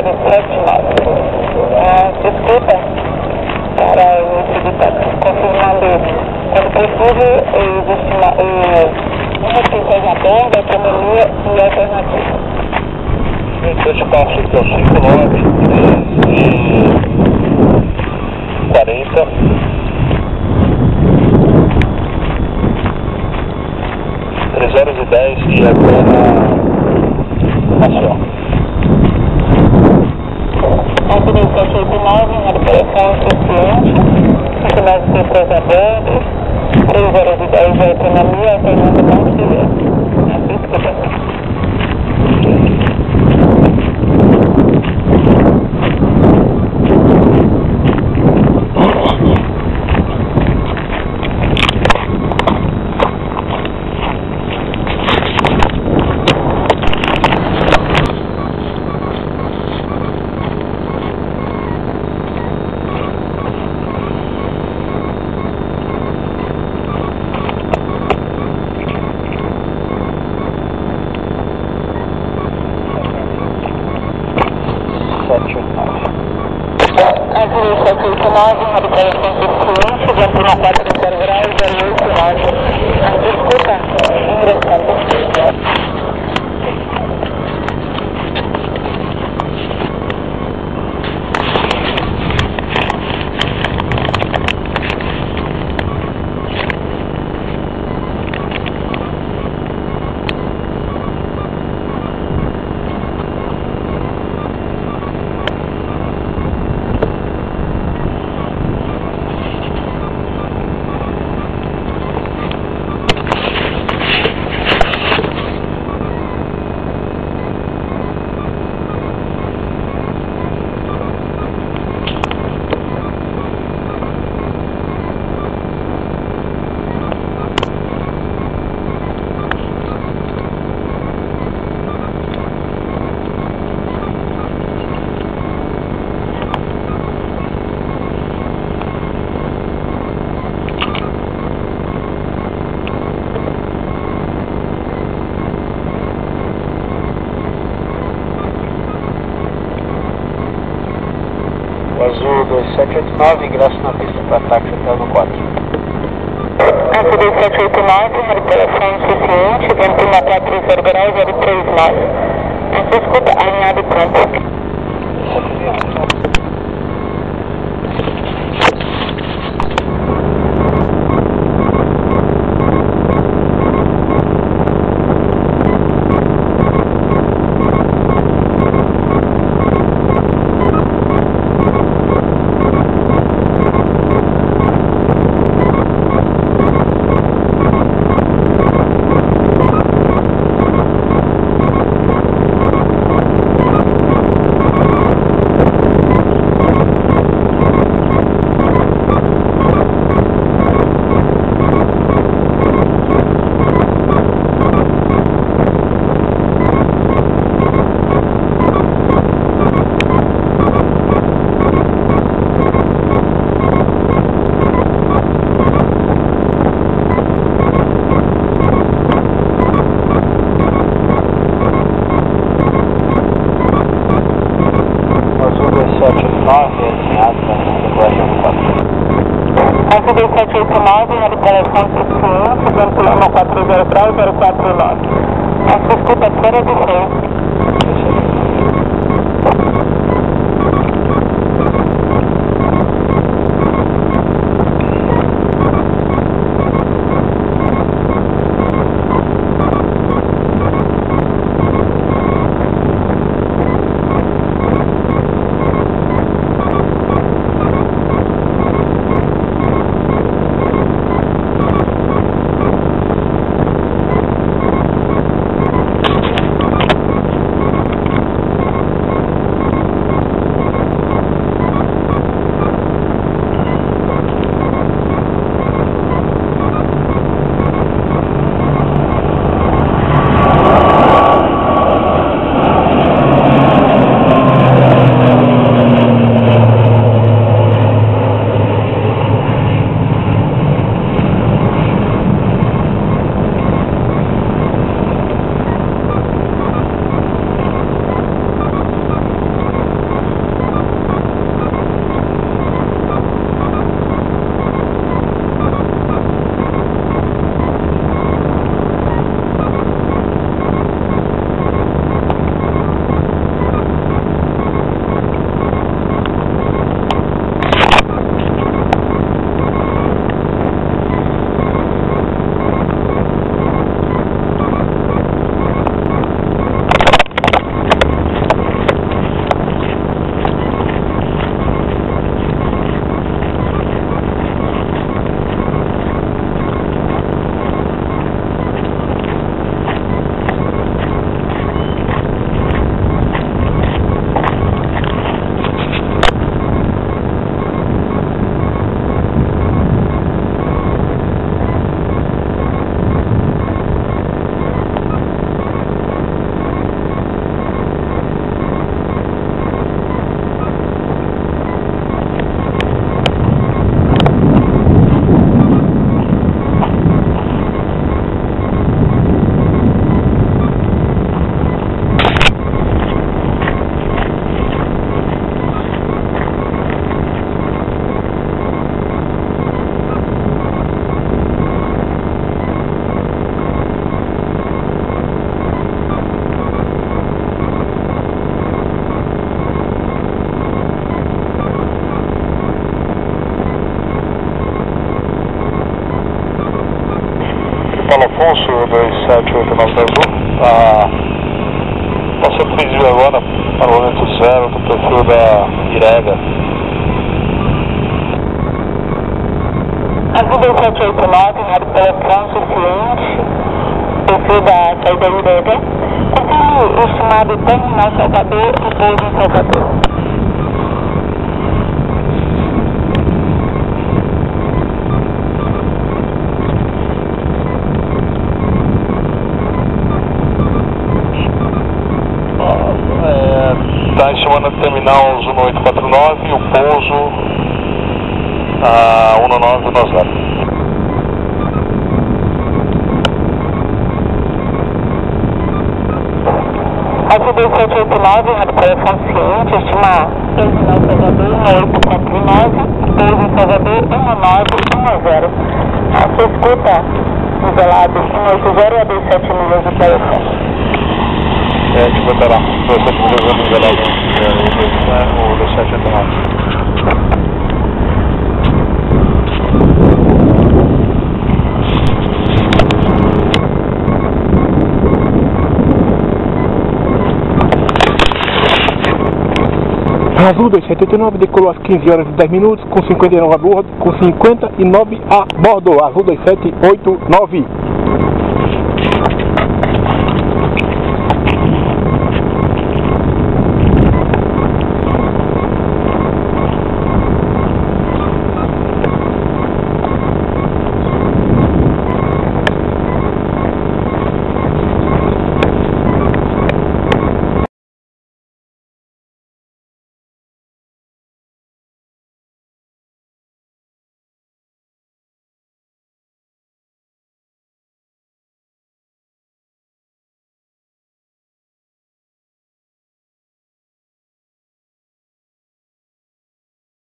079. Ah, desculpa, para o estar confirmando, é preciso estimar uma pessoa aberta, economia e alternativa. Então, espaço então 59 e 40. Três horas e dez e agora Nacional. Acidente 789, na operação suficiente, 59 pessoas abertas, 3 horas e 10 de autonomia, 789, na operação suficiente, dentro na 4 graus, 089. Ah, desculpa, ingressando. 2789, ingresso na pista para táxi no 4. Acidente 789, recuperação suficiente, dentro na 40 graus, 039. Ah, Desculpa, alinhado pronto. direção para o sul, subindo pelo 4 Ribeiro Brau e Ribeiro 4 Norte. A sua escuta é 36. Naufragou. Ah, passou fuzil agora, para armamento zero, do perfil da Irega. Azul 789, rádio penetrão suficiente, perfil da Irega. Confirme é o chamado terminal Salvador e pouso em Salvador. A 1990. Azul 2789, rádio telefone ciente, estimar terminal Salvador 1849, pouso em Salvador 1910. A sua escuta, isolado 180 a 27 milhas de telefone. É, te botará. Você que me levou no geral o 2789. Azul 279 decolou às 15 horas e 10 minutos, com 59 a bordo, com 59 a bordo, Azul 2789.